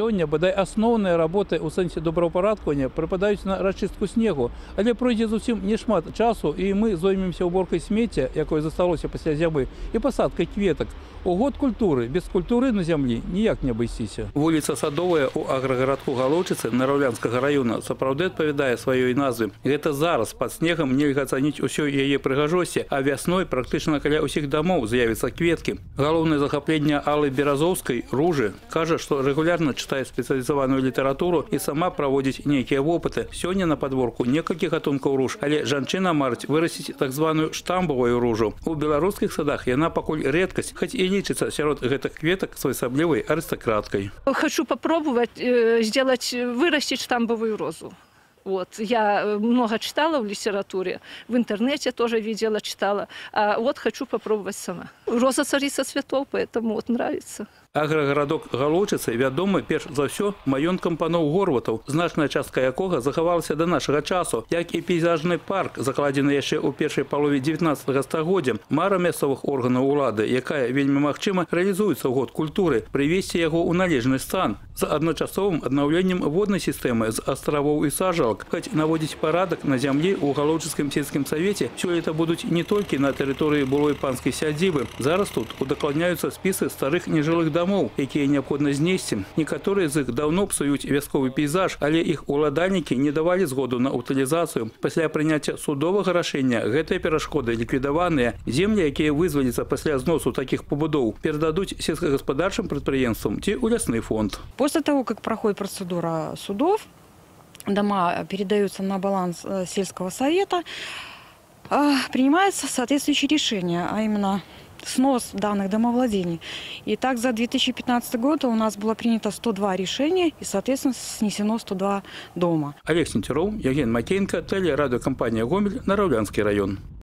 Сёння бадай асноўныя работы ў сэнсе добраўпарадкавання прыпадаюць на расчыстку снегу, але пройдзе зусім нешмат часу і мы зоймемся ўборкай смецця, якое засталося пасля зямы і пасадкай кветак. У год культуры без культуры на зямлі ніяк не абысціся. Вуліца садовая ў аграгарадку галоўчыцы Нараўлянскага района сапраўды адпавядае сваёй назве. Гэта зараз пад снегам нельга ацаніць усё яе прыгажосці, а вясной практычна каля ўсіх дамоў з'явяцца кветкі. Галоўнае захапленне Аллы Беразоўскай ружы кажа, што рэгулярна чытае спецыялізаваную літаратуру і сама праводзіць нейкія вопыты. Сёння на падворку некалькі гатункаў руж, але жанчына марыць вырасціць так званую штамбавую ружу. У беларускіх садах яна пакуль рэдкасць, хоць і лічыцца сярод гэтых кветак своеасаблівай арыстакраткай. Хочу попробовать э, сделать, э, вырастить штамбовую розу. Вот. Я э, много читала в литературе, в интернете тоже видела, читала. А вот хочу попробовать сама. Роза царица цветов, поэтому вот нравится. Аграгарадок галоўчыцы вядомы перш за ўсё маёнткам паноў горватаў, значная частка якога захавалася да нашага часу, як і пейзажны парк, закладзены яшчэ ў першай палове 19 стагоддзя. Мара мясцовых органаў улады, якая вельмі магчыма рэалізуецца ў год культуры, прывесці яго ў належны стан з адначасовым аднаўленнем воднай сістэмы з астравоў і сажалак. Хоць наводзіць парадак на зямлі ў галоўчыцкім сельскім савеце сёлета будуць не толькі на тэрыторыі былой панскай сядзібы. Зараз тут удакладняюцца спісы старых нежылых дамоў дамоў, якія неабходна знесці. Некаторыя з іх даўно псуюць вясковы пейзаж, але іх уладальнікі не давалі згоду на утылізацыю. Пасля прыняцця судовага рашэння гэтыя перашкоды ліквідаваныя. Землі, якія вызваліцца пасля зносу такіх пабудоў, перададуць сельскагаспадарчым прадпрыемствам ці ў лясны фонд. После того, как проходит процедура судов, дома передаются на баланс э, сельского совета, а, принимается соответствующее решение, а именно снос данных домовладений. И так за 2015 год у нас было принято 102 решения и, соответственно, снесено 102 дома. Олег Сентеров, Евген Макеенко, телерадиокомпания «Гомель», Наравлянский район.